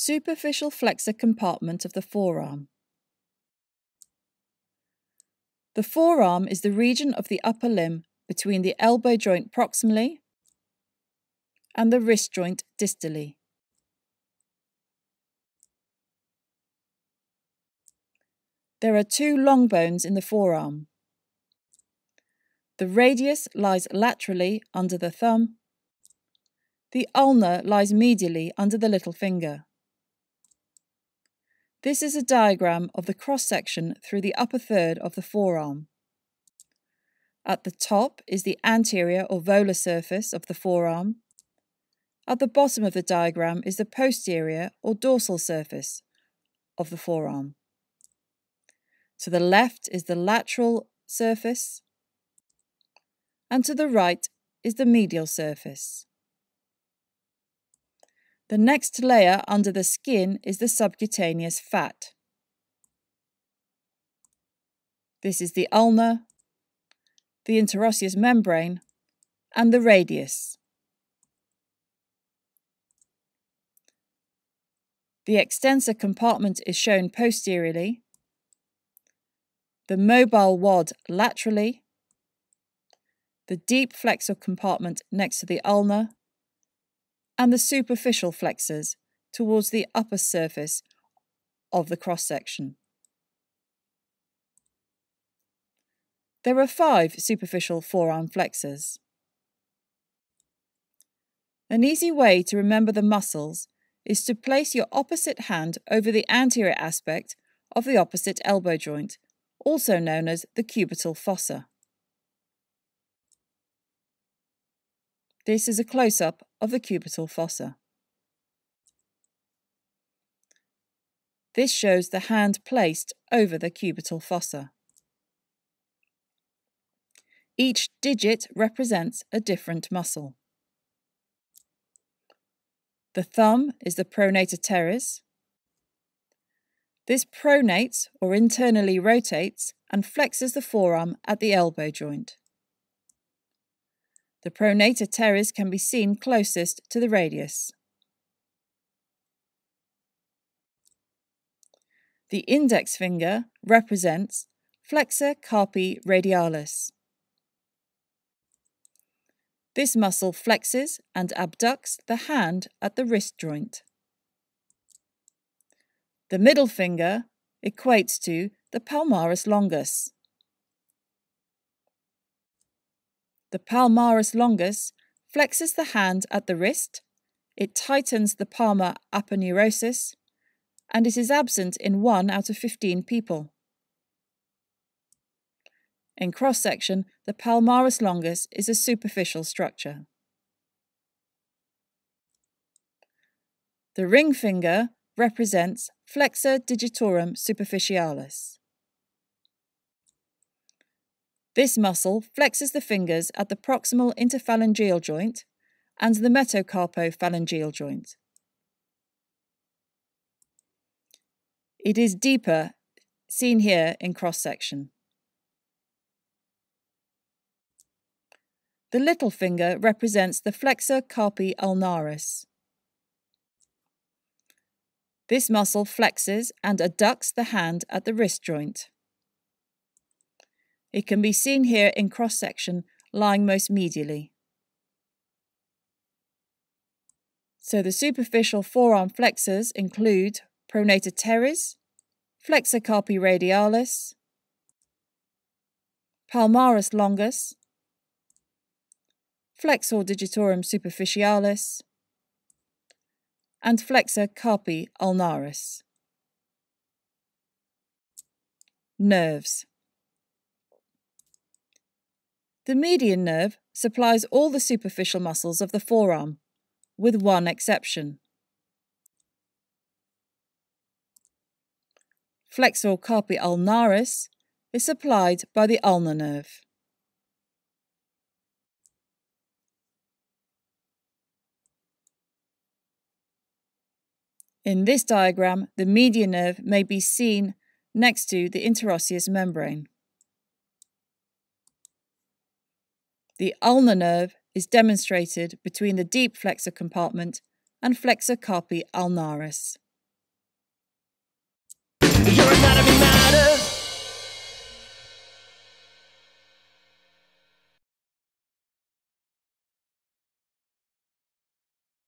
superficial flexor compartment of the forearm. The forearm is the region of the upper limb between the elbow joint proximally and the wrist joint distally. There are two long bones in the forearm. The radius lies laterally under the thumb. The ulna lies medially under the little finger. This is a diagram of the cross section through the upper third of the forearm. At the top is the anterior or volar surface of the forearm. At the bottom of the diagram is the posterior or dorsal surface of the forearm. To the left is the lateral surface, and to the right is the medial surface. The next layer under the skin is the subcutaneous fat. This is the ulna, the interosseous membrane, and the radius. The extensor compartment is shown posteriorly, the mobile wad laterally, the deep flexor compartment next to the ulna, and the superficial flexors towards the upper surface of the cross section. There are five superficial forearm flexors. An easy way to remember the muscles is to place your opposite hand over the anterior aspect of the opposite elbow joint, also known as the cubital fossa. This is a close-up of the cubital fossa. This shows the hand placed over the cubital fossa. Each digit represents a different muscle. The thumb is the pronator teres. This pronates or internally rotates and flexes the forearm at the elbow joint. The pronator teres can be seen closest to the radius. The index finger represents flexor carpi radialis. This muscle flexes and abducts the hand at the wrist joint. The middle finger equates to the palmaris longus. The palmaris longus flexes the hand at the wrist, it tightens the palmar aponeurosis, and it is absent in 1 out of 15 people. In cross section, the palmaris longus is a superficial structure. The ring finger represents flexor digitorum superficialis. This muscle flexes the fingers at the proximal interphalangeal joint and the metacarpophalangeal joint. It is deeper, seen here in cross section. The little finger represents the flexor carpi ulnaris. This muscle flexes and adducts the hand at the wrist joint. It can be seen here in cross section, lying most medially. So the superficial forearm flexors include pronator teres, flexor carpi radialis, palmaris longus, flexor digitorum superficialis, and flexor carpi ulnaris. Nerves. The median nerve supplies all the superficial muscles of the forearm, with one exception. Flexor carpi ulnaris is supplied by the ulnar nerve. In this diagram, the median nerve may be seen next to the interosseous membrane. The ulnar nerve is demonstrated between the deep flexor compartment and flexor carpi ulnaris.